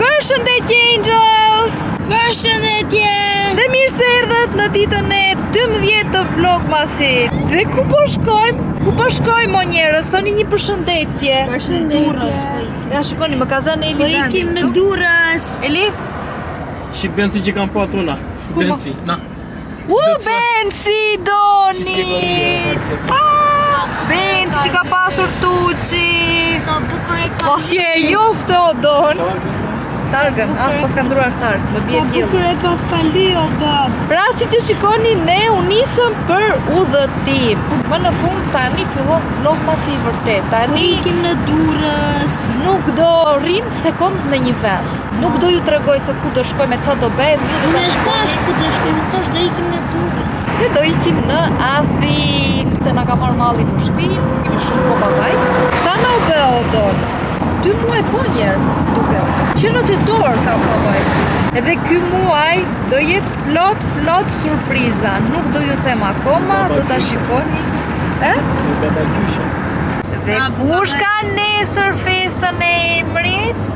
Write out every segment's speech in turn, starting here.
Përshëndetje Angjels! Përshëndetje! Dhe mirë se erdhët në ditën e 12 të vlogmasit. Dhe ku po shkojmë? Ku po shkojmë o njerëz? Doni një përshëndetje. Përshëndetje. Durrës, po ikim. Ja shikoni, më ka zënë Eli Brandis. Po ikim në Durrës. Eli? Shqip Benci që kam po atuna. Benci, na. U Benci, Doni, Benci që ka pasur tuqi Sa bukur e ka Mos je joftë o don Targën, as s'paska ndërruar targë, më bje tjilë. Sa bukur e paska lënë, o bab. Pra, siç e shikoni, ne u nisëm për udhëtim. Më në fund, tani fillon vlogmasi i vërtetë. Tani... Po ikim në Durrës. Nuk do rrimë sekondë në një vend. Nuk do ju tregoj se ku do shkojmë e çfarë do bëjmë, ju do ta shikoni. E thashë ku do shkojmë, thashë do ikim në Durrës. Ne do ikim në Athinë, se na ka marrë malli për shtëpi, kemi shumë kohë pa vajt. Sa na u bë o Don? Dy muaj po njerë, duke. Që në tetor kam pa vajt. Edhe ky muaj do jetë plot plot surpriza. Nuk do ju them akoma, do ta shikoni. Ë? Baba gjyshe. Dhe kush ka nesër festën e emrit?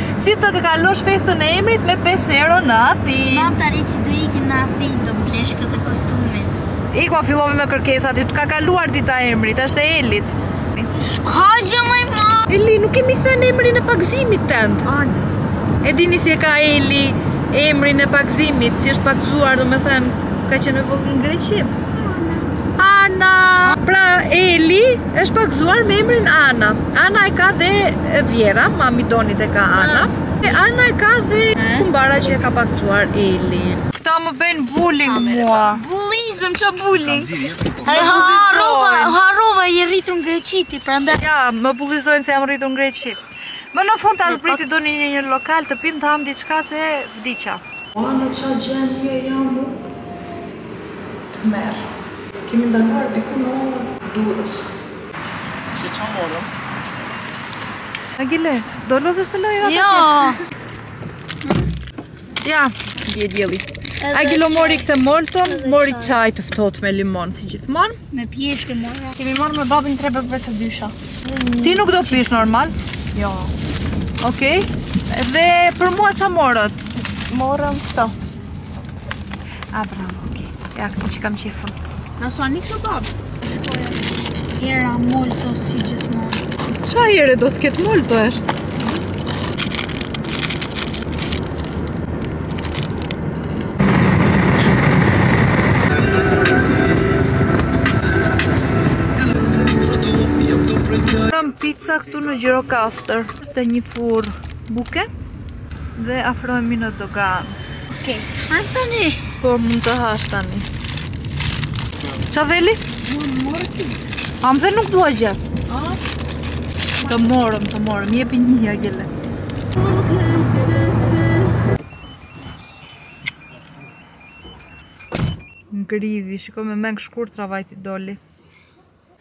Si të kalosh festën e emrit me 5 euro në Athinë? Mam të që të ikim në Athinë do më blesh këtë kostumin. Ik o, po fillove me kërkesat, ty të ka kaluar dita e emrit, është e Elit. S'ka gjë moj ma? Eli, nuk kemi thënë emrin e pagëzimit tënd. Ani. E dini si e ka Eli emrin e pagëzimit, si është pagëzuar, domethënë, ka qenë e vogël në Greqi. Ana! Pra, Eli, Është pagëzuar me emrin Ana. Ana e ka dhe vjehrra, mami i Donit e ka Ana. Ah. E Ana e ka dhe ah. kumbara që e ka pagëzuar Elin. Këta më bëjnë bullying ah, mua. Bullizëm, ça bullying? Harrova, harrova, je rritur në Greqi ti, prandaj. Ja, më bullizojnë se jam rritur në Greqi. Më në fund ta zbriti do një një një lokal të pimë të hamë diçka se vdiqa. Ana, ça gjendje një jam Tmerr. Kemi ndaluar diku në Durrës. Shih ça morëm? Agile, do lozësh ti lojë atë Jo! Ja, bje djeli. Agilo mori këtë molton, mori çaj të ftohtë me limon, si gjithmonë. Me pjeshkë e mora. Kemi marrë me babin tre bëbë të dysha. Ti nuk do pish normal? Jo. Okej. Dhe për mua ça morët? Morëm këto. A, bravo, oke. Okay. Ja, këtë që kam qejf unë. Në ashtu anë kështu bab. Shkoja. Era molto si gjithmonë. Ça ere do të ketë molto. Është pizza këtu në Gjirokastër. Te një furrë buke dhe afrohemi në doganë. Ok, të hamë tani. Po, mund të hash tani. Ça, Eli? Merre, merre ti. Ama dhe nuk dua gjë. A? Të morëm, të morëm. Jepi një Angjelës. Ok, shkë dhe dhe dhe. Ngrihu, shiko me mëngë shkurtra vajti doli.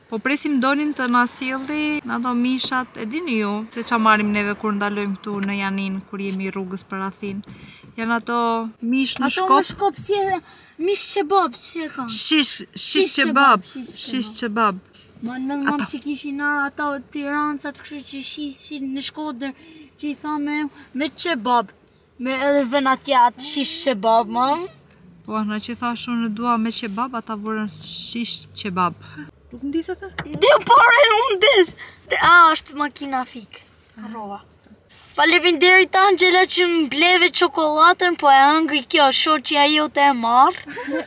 Po presim Donin të na sjelli ato mishat, e dini ju se ça marrim neve kur ndalojmë këtu në Janinë kur jemi rrugës për Athinë. Janë ato mish në shkop. Ato në shkop si mish qebab si e kanë. Shish, shish qebab, shish qebab. Më në mëllë mëmë që kishin ata tiransat kështu që shisnin në Shkodër që i thamë me qebab. Me edhe vën atje atë shish qebab më. Po, na që thashë unë dua me qebab, ata vënë shish qebab. Nuk më disë atë? Dhe pare e unë disë! A, është makina fikë. Rova. Faleminderit Angela që më bleve çokollatën, po e hëngri kjo shoqja jote e marrë.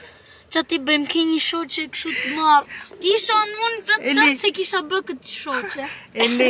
Ç'ti bëjmë ke një shoqe kështu të marrë. Ti isha dhe mund vetëm se kisha bërë këtë shoqe. Eli,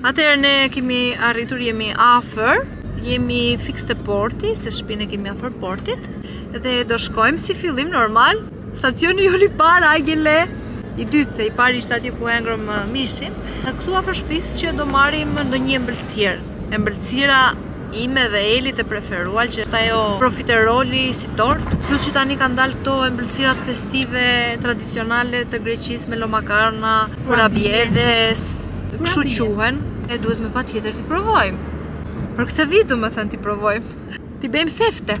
Atëherë ne kemi arritur, jemi afër, jemi fiks te porti, se shpinë e kemi afër portit, dhe do shkojmë si fillim normal, stacioni jo i parë, Angjela, i dytë, se i pari ishte atje ku hëngrëm mishin, këtu afër shpis që do marrim ndonjë ëmbëlsirë, ëmbëlsira ime dhe Elit e preferuar që është ajo profiteroli si tortë plus që tani kanë dalë këto ëmbëlsirat festive tradicionale të Greqisë melomakarona, kurabiedes kështu quhen e duhet me patjetër t'i provojmë për këtë vit domethënë t'i provojmë t'i bëjmë sefte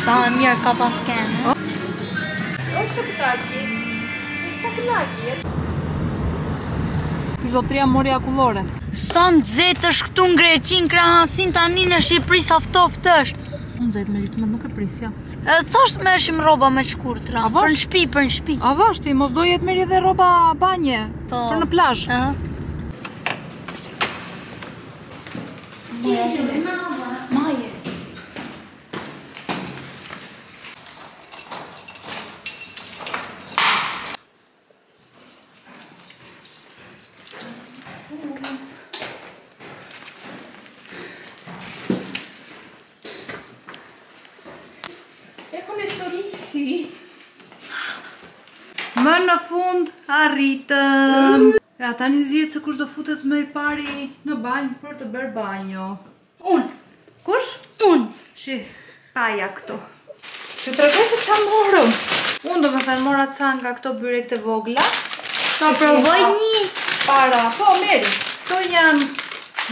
Sa e mirë ka pas kenë. O kataifi, sa kataifi. Ky zotria mori akullore. Sa nxehtë është këtu në Greqi, në, krahasim tani në Shqipëri sa ftohtë është. Nxehtë me gjithë mend nuk e prisja. E thoshte me veshim rroba më shkurtra. A Për në shpi, për në shpi. Avash ti, mos doje të merrje dhe rroba banje. Po. Për në plazh. A. Maje. Më në fund arritëm. Ja, tani zjetë se kush do futet më i pari në banjë për të bërë banjo. Unë. Kush? Unë. Shi, pa eja këtu. Që të tregoj ça morëm. Unë domethënë mora ca nga këto byrekë të vogla. Ta provoj një. Para, po, merre. Këto janë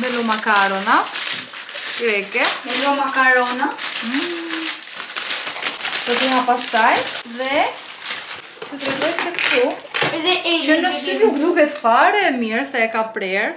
melomakarona. Greke. Melomakarona. Mm. Do të nga pastaj. Dhe, të tregoj këtu. Dhe e një. Që në sy nuk duket fare e mirë se e ka prerë.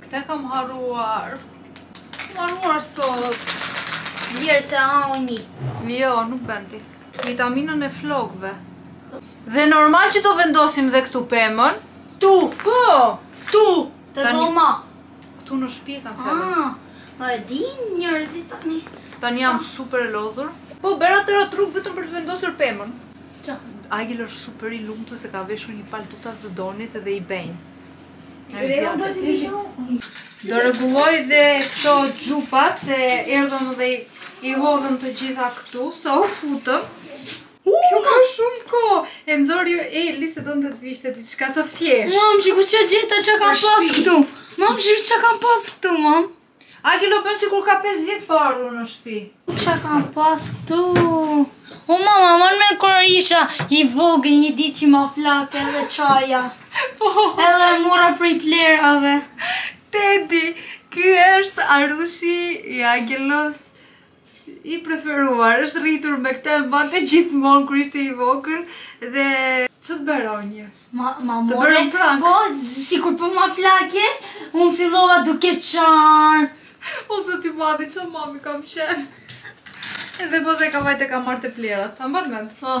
Këtë kam harruar. Kam harruar sot. Vjerë se a o një. Jo, nuk bendi. Vitaminën e flokëve. Dhe normal që do vendosim dhe këtu pemën. Tu, po, tu, te dhoma. Këtu në shpi kam pemën. Ah, po e di njërëzit të një. Tani jam super e lodhur. Po, bëra tërë atë rrugë vetëm për të vendosur pemën. Ça? Angel është super i lumtur se ka veshur një palë të Donit dhe i bëjnë. Do rregulloj dhe këto xhupat se erdhëm dhe i hodhëm të gjitha këtu, sa u futëm. Kjo ka shumë kohë, e nxori Joeli se donte të vishte diçka të thjeshtë. Mam, shiko ça gjeta, ça kam pas këtu? Mam, ça ça kam pas këtu, mam? Agelo bën sikur ka 5 vjet pa ardhur në shpi. Ça kam pas këtu? O mama, mban mend kur isha i vogël një ditë që ma flake edhe qaja. Po. Edhe mora prej plehrave. Tedi, ky është arushi i Agelos. I preferuar, është rritur me këtë, mbante gjithmonë kur ishte i vogël dhe ç'të të bëj Ronje? Ma ma morë. Po, sikur po ma flakje, unë fillova duke qarë. O zot i madh, ça mami kam qenë. Edhe pastaj ka vajt e ka marrë te plehrat. A mban mend? Po.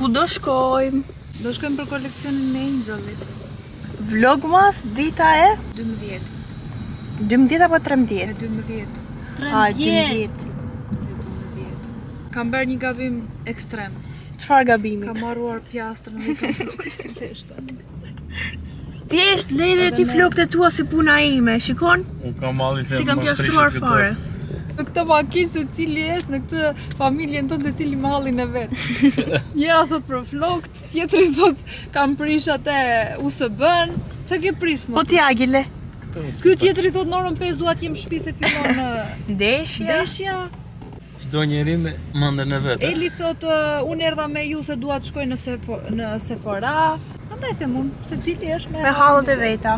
Ku do shkojmë? Do shkojmë për koleksionin e Angelit. Vlogmas dita e? 12 12 apo 13? E 12 13 Kam bërë një gabim ekstrem Çfarë gabimi? Kam harruar piastrën dhe kam flokët si lesh Thjesht lëri ti flokët e tua si puna ime, shikon? Unë kam mali se më kam piastruar fare Në këtë makinë secili është në këtë familjen tonë secili me hallin e vet Njëra thotë për flokët Tjetri thotë kam prish atë USB-n. Çka ke prish më? Po ti Angelo. Ky tjetri thotë në orën 5 dua të jem në shtëpi se fillon ndeshja. Ndeshja. Çdo njeri me mendjen e vet. Eli thotë unë erdha me ju se dua të shkoj në në Sephora. Prandaj them unë, secili është me hallet e veta.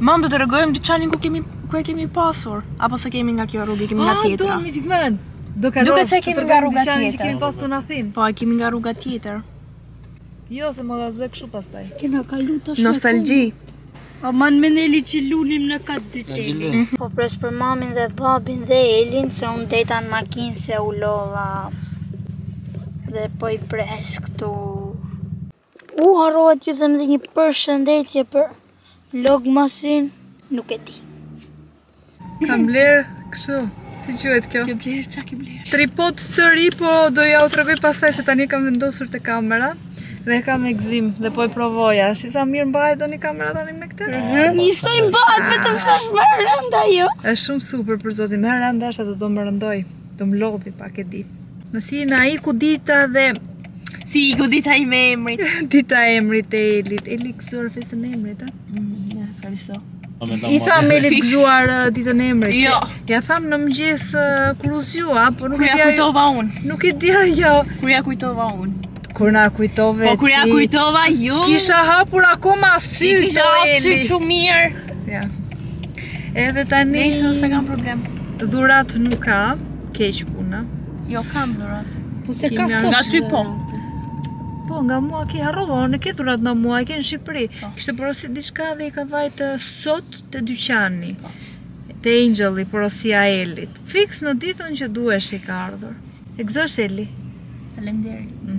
Mam do të tregojmë dyqanin ku kemi ku e kemi pasur apo s'e kemi nga kjo rrugë, kemi nga ah, tjetra. Ah, do me gjithmonë. Duket se e kemi nga rruga tjetër. Duket se kemi pas ne në Athinë. Po, e kemi nga rruga tjetër. Jo, se më ka zënë kështu pastaj. Kena kalu te shpia me nostalgji. E mban mend Eli që lunim në këtë dyteli. Mhm. Po pres për mamin dhe babin dhe Elin se unë ndejta në makinë se u lodha. Dhe po i pres këtu. Uh harrova t'ju them dhe një përshëndetje për vlogmasin, nuk e di. Kam blerë kështu, si quhet kjo? Ke blerë, ça ke blerë? Tripod të ri, po do jua tregoj pastaj se tani e kam vendosur te kamera. Dhe e kam gëzim dhe po e provoja. Shi sa mirë mbahet tani kamera tani me këtë? Mhm. Njësoj mbahet, vetëm se është më e rëndë ajo. Është shumë super për zotin, më e rëndë është edhe do më rëndoj. Do më lodhi pak e di. Nejse na iku dita dhe... Si iku dita ime e emrit. dita e emrit e Elit. Eli gëzuar festën e emrit, a? Mm, ja, kërëso. I thamë Elit gëzuar uh, ditën e emrit. Jo. Ia thamë në mëngjes uh, kur u zgjua, por nuk e dija... Kur ia kujtova unë. Nuk e dija jo. Kur ia kujtova unë. Kur na kujtove ti... Po kur jua kujtova ju... S'kishe hapur akoma sytë Eli. Kisha hapur sy shumë mirë. Ja. Edhe tani... Nejse, s'e kam problem. Dhuratë nuk ka, keq puna. Jo, kam dhuratë. Po s'e ka sot. Nga ty po. Po, nga mua ke harrova, e ke dhuratë nga mua, e ke në Shqipëri. Po. Kishte porosit diçka dhe i ka vajtë sot te dyqani. Po. Te Angelo, porosia e Elit. Fiks në ditën që duhesh i ka ardhur. E gëzofsh Eli. Faleminderit. Mm.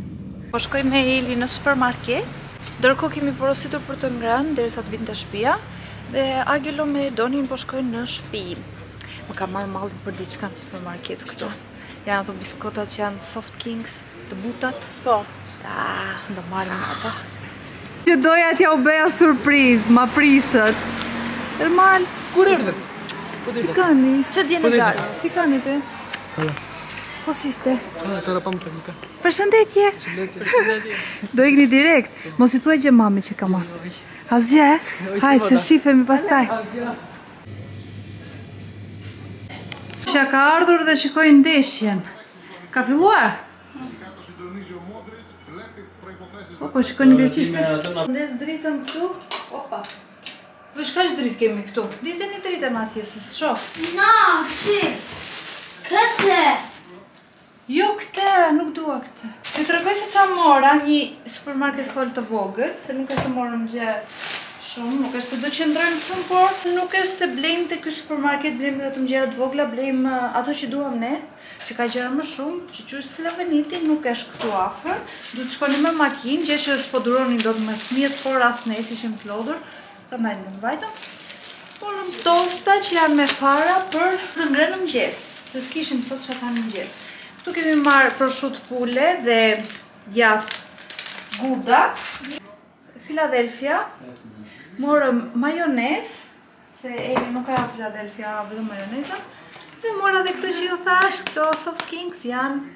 Po shkoj me Elin në supermarket. Ndërkohë kemi porositur për të ngrënë, derisa të vijnë te shpia. Dhe Angelo me Donin po shkojnë në shpi. Më ka marrë malli për diçka në supermarket këtu. Janë ato biskotat që janë soft kings, të butat. Po. Ah, do marrim ato. Që doja t'jua bëja surprizë, ma prishët. Normal. Kur erdhët? Po ti kanis. Që dje në garë. Ti kanis ti. Kala. Po si iste? Kala, të rapam të mika. Përshëndetje. Përshëndetje. Do ikni direkt. Mos i thua gjë mamit që ka marrë. Asgjë, hajt se shihemi pastaj. Shja ka ardhur dhe shikon ndeshjen. Ka filluar? Po, po, shikoni në greqisht. Ndize dritën këtu. Opa. Dhe ça dritë kemi këtu? Ndize një dritën atje se s'shof. Na, shqip. Këtë. Jo këtë, nuk dua këtë. Ju tregoj se çfarë mora, një supermarket haul të vogël, se nuk është se morëm gjë shumë, nuk është se do qëndrojmë shumë, por nuk është se blejmë te ky supermarket, blejmë vetëm gjëra të vogla, blejmë uh, ato që duam ne, që ka gjëra më shumë, që është Sklaveniti nuk është këtu afër, duhet të shkoni me makinë, gjë që s'po duronin dot më fëmijët, por as ne se ishim të lodhur, Të mbajnë në mbajtëm. Morëm tosta që janë me fara për të ngrënë në mëngjes. Se s'kishim sot ça të hanë në mëngjes. Këtu kemi marrë proshutë pule dhe djathë guda. Filadelfia. Morëm majonezë. Se Eli nuk ha Filadelfia, vë majonezë. Dhe mora dhe këtë që ju thashë, këto soft kings janë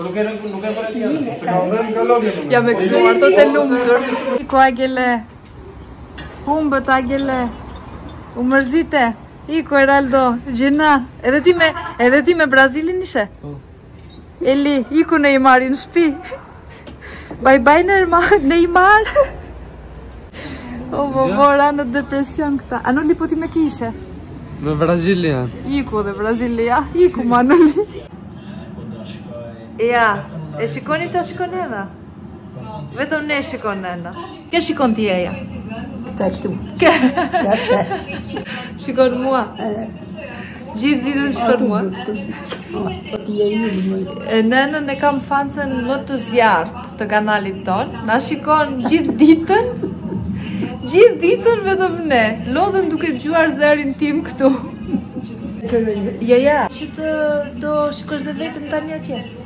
Nuk e rëngë, nuk e bërë tjera. Se ka dhe nga logje të me. Ja me kë s'u, ah jo të lumtur. Iku Agele. Humbët Agele. U mërzite. Iku Eraldo, Xhina. Edhe ti me, edhe ti me Brazilin ishe. Po. Eli, iku Neymari në shpi. Bye bye Neymar, Neymar. O bo bo ranë në depresion këta. Manoli, po ti me kë ishe? Me Brazilin. Iku dhe Brazili. Iku Manoli. Ja, e shikoni që shikon nëna? Vetëm ne shikon nëna. Kë shikon ti eja? Këta këtu. shikon mua. Gjithë ditën shikon mua. Po, ti e jemi ne. Nënën e kam fansen më të zjarrtë të kanalit tonë. Na shikon gjithë ditën. Gjithë ditën vetëm ne. Lodhen duke dëgjuar zërin tim këtu. Ja, ja. Çë, do shikosh dhe veten tani atje.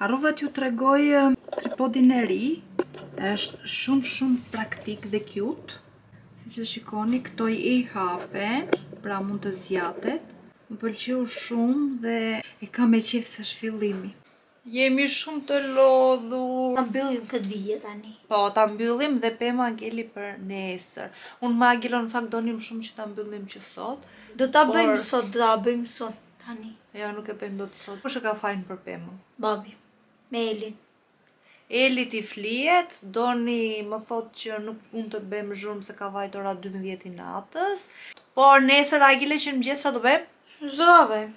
Harrova t'ju tregoj tripodin e ri, është shumë shumë praktik dhe cute. Siç e shikoni, këto i hap, pra mund të zgjatet. Më pëlqeu shumë dhe e kam me qejf që së fillimi. Jemi shumë të lodhur. Ta mbyllim këtë video tani. Po, ta mbyllim dhe pema Agele për nesër. Unë me Agelon në fakt donim shumë që ta mbyllnim që sot. Do ta bëjmë sot, do ta bëjmë sot tani. Jo, nuk e bëjmë dot sot. Kush e ka fajin për pemën? Babi. Me Elin. Elit i flihet, Doni më thotë që nuk mund të bëjmë zhurmë se ka vajtur ora 12 e natës. Por nesër Agele që në mëngjes çfarë do bëjmë? Do ta bëjmë.